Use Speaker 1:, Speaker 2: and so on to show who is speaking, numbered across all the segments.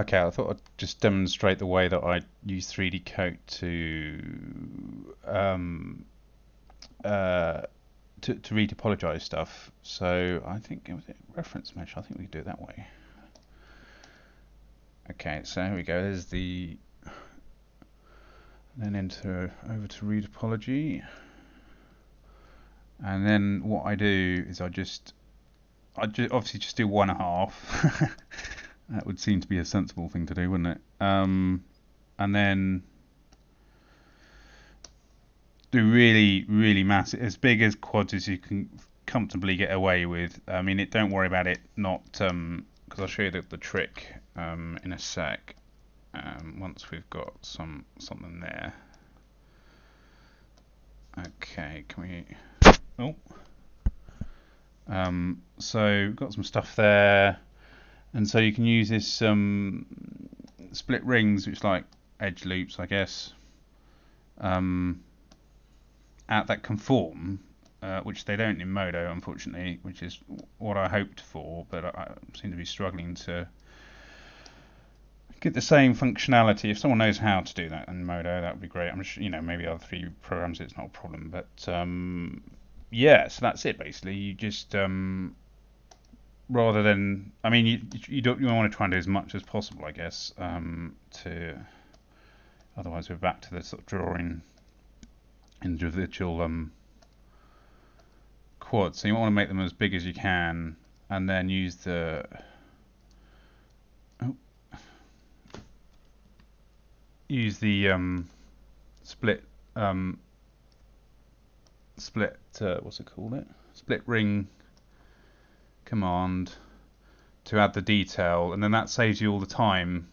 Speaker 1: Okay, I thought I'd just demonstrate the way that I use 3D Coat to um, uh, to, to retopologize stuff. So I think it was reference mesh. I think we could do it that way. Okay, so here we go. There's the then enter over to retopology, and then what I do is I just I just obviously just do one and a half. that would seem to be a sensible thing to do, wouldn't it? Um, and then do really, really massive, as big as quads as you can comfortably get away with. I mean, it don't worry about it not, because um, I'll show you the, the trick um, in a sec. Um, once we've got some something there. Okay, can we? Oh. Um, so we've got some stuff there, and so you can use this um, split rings, which like edge loops, I guess. Um, at that conform, uh, which they don't in Modo, unfortunately, which is what I hoped for, but I seem to be struggling to get the same functionality. If someone knows how to do that in Modo, that would be great. I'm sure, you know, maybe other three programs it's not a problem, but um, yeah, so that's it basically. You just um, rather than, I mean, you you don't you want to try and do as much as possible, I guess. Um, to otherwise we're back to the sort of drawing individual um, quads. So you want to make them as big as you can, and then use the oh, use the um, split um, split uh, what's it called it split ring command to add the detail, and then that saves you all the time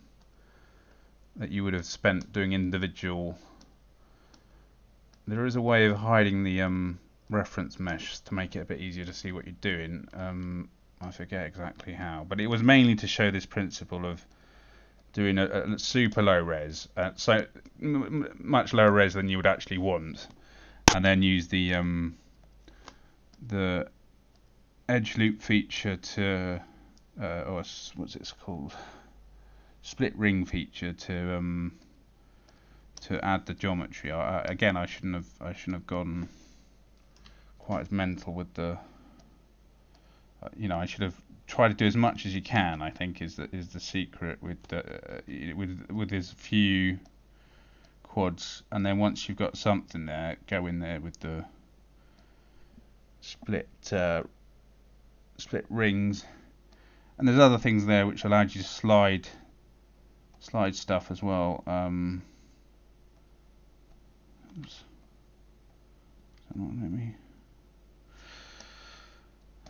Speaker 1: that you would have spent doing individual there is a way of hiding the um, reference mesh to make it a bit easier to see what you're doing. Um, I forget exactly how, but it was mainly to show this principle of doing a, a super low res, uh, so much lower res than you would actually want, and then use the um, the edge loop feature to, uh, or what's it called, split ring feature to um, to add the geometry. I, again, I shouldn't have I shouldn't have gone quite as mental with the. Uh, you know, I should have tried to do as much as you can. I think is the is the secret with the, uh, with with as few quads, and then once you've got something there, go in there with the split uh, split rings, and there's other things there which allowed you to slide slide stuff as well. Um, Oops. let me?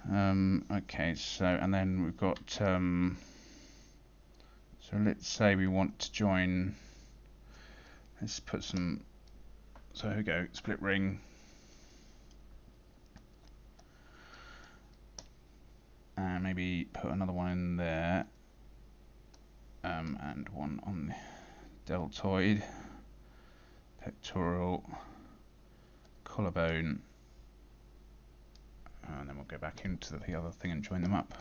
Speaker 1: Um, okay, so and then we've got um, so let's say we want to join. Let's put some. So here we go, split ring. And maybe put another one in there. Um, and one on the deltoid pectoral, collarbone, and then we'll go back into the other thing and join them up.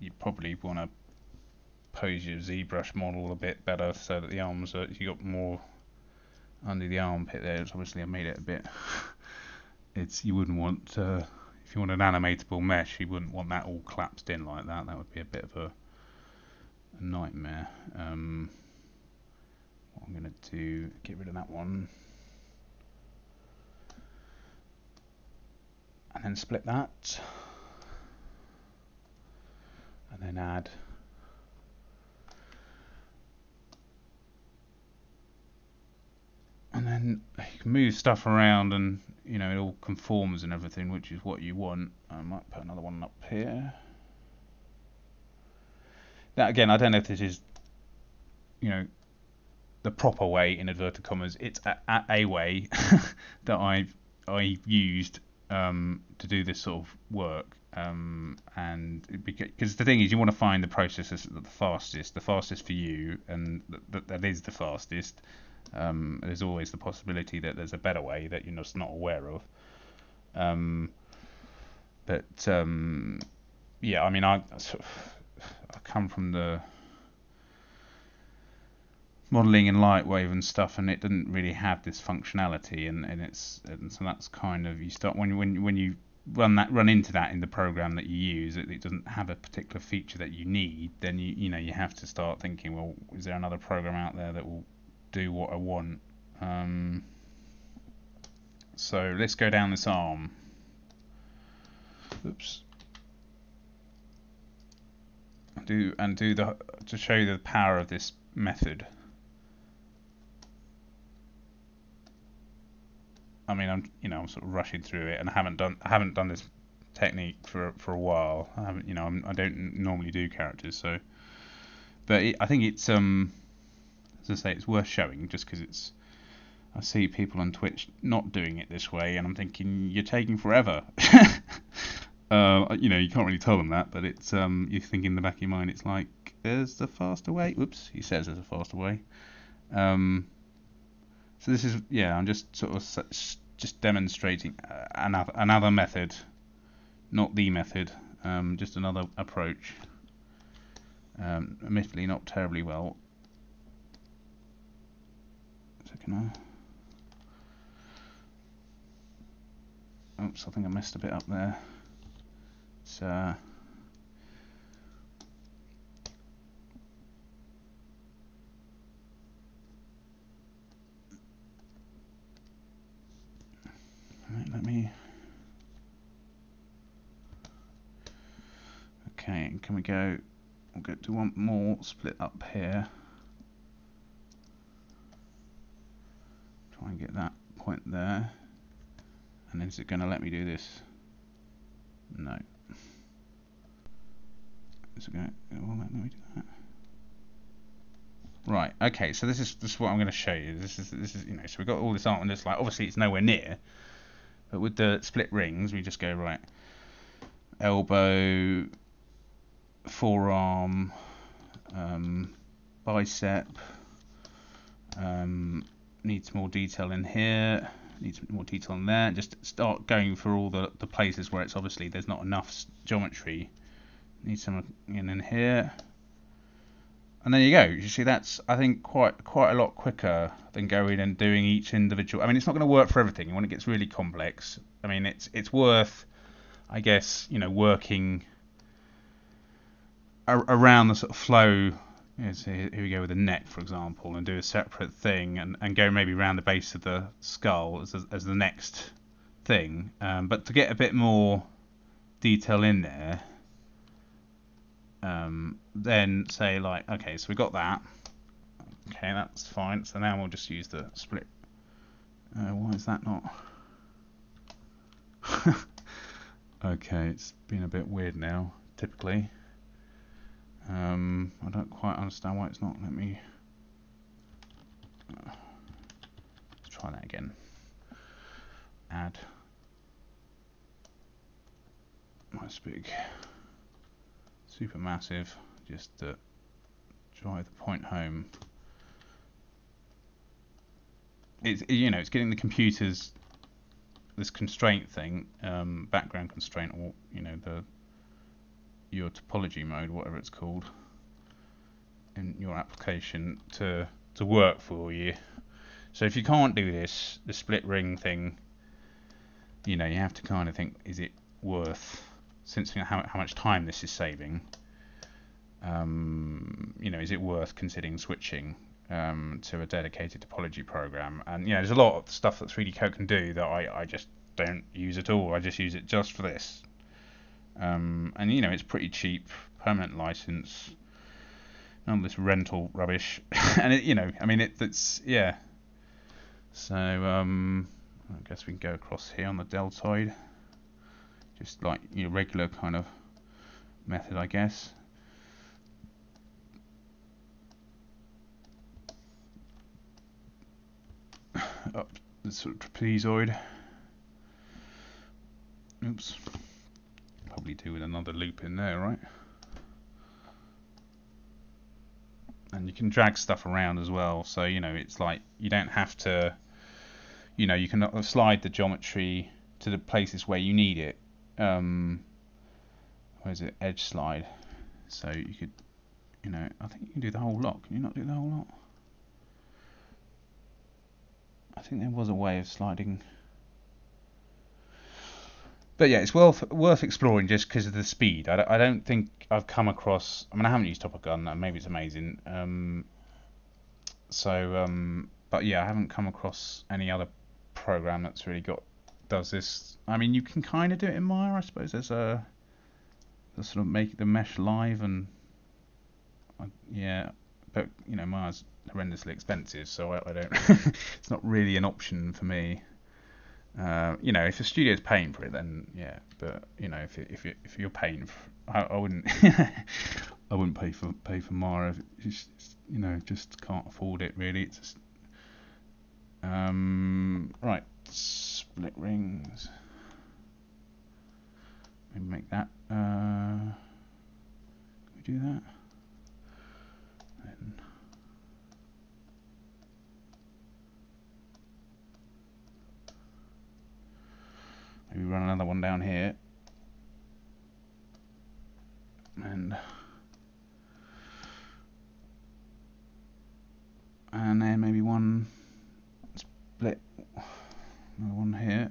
Speaker 1: You probably want to pose your ZBrush model a bit better so that the arms are, you got more under the armpit there. It's obviously I made it a bit, it's, you wouldn't want uh, if you want an animatable mesh, you wouldn't want that all collapsed in like that. That would be a bit of a, a nightmare. Um, what I'm going to do, get rid of that one. And then split that. And then add and then you can move stuff around and you know it all conforms and everything which is what you want. I might put another one up here. Now again I don't know if this is you know the proper way in inverted commas. It's a, a, a way that I've I used um, to do this sort of work. Um, and because the thing is you want to find the process that's the fastest the fastest for you and that, that is the fastest um, there's always the possibility that there's a better way that you're just not aware of. Um, but um, yeah, I mean, I I come from the modeling in Lightwave and stuff, and it didn't really have this functionality, and, and it's and so that's kind of you start when when when you run that run into that in the program that you use, it, it doesn't have a particular feature that you need, then you you know you have to start thinking, well, is there another program out there that will do what I want? Um, so let's go down this arm. Oops. Do and do the to show you the power of this method. I mean, I'm you know I'm sort of rushing through it, and I haven't done I haven't done this technique for for a while. I haven't you know I'm, I do not normally do characters, so but it, I think it's um as I say it's worth showing just because it's I see people on Twitch not doing it this way, and I'm thinking you're taking forever. uh, you know, you can't really tell them that, but it's um, you think in the back of your mind, it's like there's the faster way. Oops, he says there's a faster way. Um, so this is yeah, I'm just sort of just demonstrating uh, another another method, not the method, um, just another approach. Um, admittedly, not terribly well. So Oops, I think I messed a bit up there. So. Uh, let me. Okay, can we go? We'll get to one more split up here. Try and get that point there. And is it going to let me do this? No. Is it going to let me do that? Right. Okay. So this is this is what I'm going to show you. This is this is you know. So we've got all this art and it's like obviously it's nowhere near, but with the split rings we just go right. Elbow, forearm, um, bicep. Um, needs more detail in here needs more detail on there. Just start going for all the, the places where it's obviously there's not enough geometry. Need some in, in here. And there you go. You see, that's I think quite quite a lot quicker than going and doing each individual. I mean, it's not going to work for everything. When it gets really complex, I mean, it's it's worth, I guess, you know, working around the sort of flow here we go with the neck, for example, and do a separate thing, and, and go maybe around the base of the skull as, as the next thing. Um, but to get a bit more detail in there, um, then say like, okay, so we got that. Okay, that's fine. So now we'll just use the split. Uh, why is that not? okay, it's been a bit weird now. Typically. Um, I don't quite understand why it's not let me. Try that again. Add. Nice big, super massive, just to drive the point home. It's you know it's getting the computers this constraint thing, um, background constraint, or you know the your topology mode, whatever it's called, in your application to to work for you. So if you can't do this, the split ring thing, you know, you have to kind of think, is it worth, since you know, how, how much time this is saving, um, you know, is it worth considering switching um, to a dedicated topology program? And, you know, there's a lot of stuff that 3D Coat can do that I, I just don't use at all. I just use it just for this. Um, and you know it's pretty cheap, permanent license, of this rental rubbish. and it, you know, I mean it, it's yeah. So um, I guess we can go across here on the deltoid, just like your regular kind of method, I guess. Up the sort of trapezoid. Oops probably do with another loop in there, right? And you can drag stuff around as well, so you know it's like you don't have to, you know, you can slide the geometry to the places where you need it. Um, where is it? Edge slide. So you could, you know, I think you can do the whole lot. Can you not do the whole lot? I think there was a way of sliding. But yeah, it's worth worth exploring just because of the speed. I don't, I don't think I've come across. I mean, I haven't used TopoGun. Maybe it's amazing. Um, so, um, but yeah, I haven't come across any other program that's really got does this. I mean, you can kind of do it in Maya, I suppose. There's a, a sort of make the mesh live and uh, yeah, but you know, Maya's horrendously expensive, so I, I don't. it's not really an option for me. Uh, you know, if the studio's paying for it, then yeah. But you know, if if you if you're paying, for, I, I wouldn't. I wouldn't pay for pay for Maya. It's, you know, just can't afford it really. It's just, um, right. Split rings. Maybe make that. Uh, we do that? Then run another one down here. And and then maybe one split another one here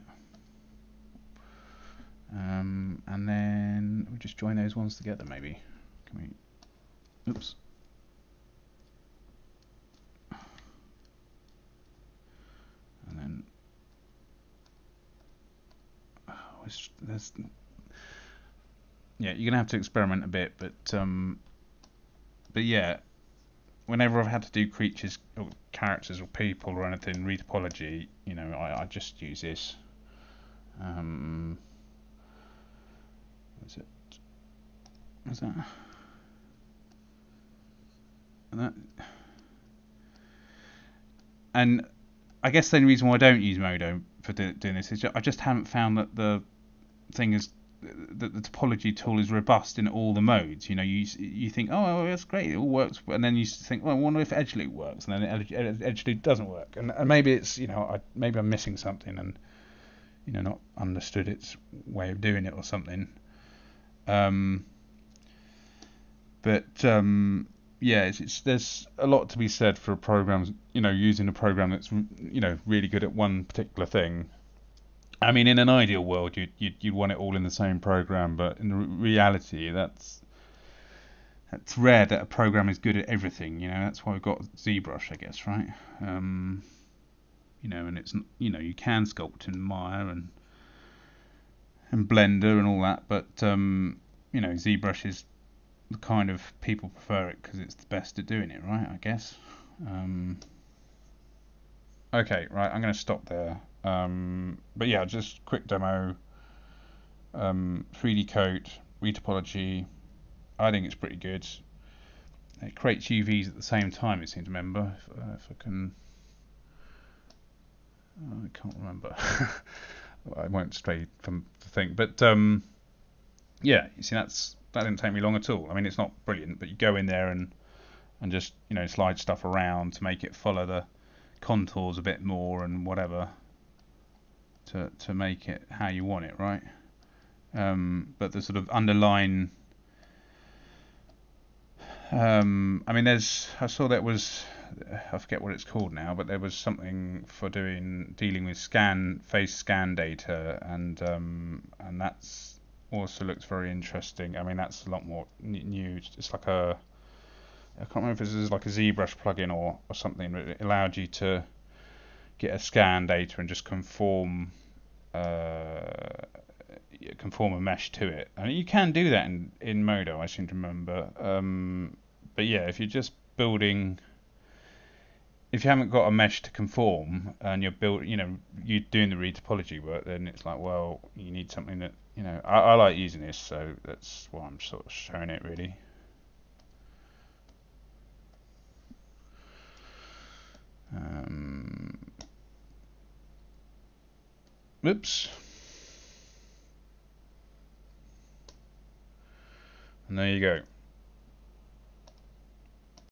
Speaker 1: um, and then we just join those ones together maybe can we oops and then oh, there's yeah you're gonna have to experiment a bit but um, but yeah whenever I've had to do creatures or characters or people or anything retopology, you know, I, I just use this. Um, it? What's that? And that. And I guess the only reason why I don't use Modo for do, doing this is I just haven't found that the thing is that the topology tool is robust in all the modes. You know, you you think, oh, that's great, it all works, and then you think, well, I wonder if edge loop works, and then edge, edge loop doesn't work, and, and maybe it's, you know, I, maybe I'm missing something, and you know, not understood its way of doing it or something. Um, but um, yeah, it's, it's, there's a lot to be said for programs, you know, using a program that's you know really good at one particular thing I mean, in an ideal world, you'd, you'd, you'd want it all in the same program, but in reality, that's that's rare that a program is good at everything. You know, that's why we've got ZBrush, I guess, right? Um, you know, and it's you know you can sculpt in Maya and and Blender and all that, but um, you know, ZBrush is the kind of people prefer it because it's the best at doing it, right? I guess. Um, okay, right. I'm going to stop there. Um, but yeah, just quick demo. Um, 3D coat, retopology. I think it's pretty good. It creates UVs at the same time. It seems to remember. If, uh, if I can, oh, I can't remember. I won't stray from the thing, but um, yeah, you see that's that didn't take me long at all. I mean, it's not brilliant, but you go in there and and just you know slide stuff around to make it follow the contours a bit more and whatever to to make it how you want it, right? Um, but the sort of underlying Um, I mean, there's I saw that was I forget what it's called now, but there was something for doing dealing with scan face scan data, and um, and that's also looks very interesting. I mean, that's a lot more new. It's like a I can't remember if this is like a ZBrush plugin or, or something, but it allowed you to get a scan data and just conform uh, conform a mesh to it. Mean, you can do that in in Modo, I seem to remember. Um, but yeah, if you're just building, if you haven't got a mesh to conform and you're build, you know, you're doing the retopology work, then it's like, well, you need something that, you know, I, I like using this, so that's why I'm sort of showing it really. Um, oops. And there you go.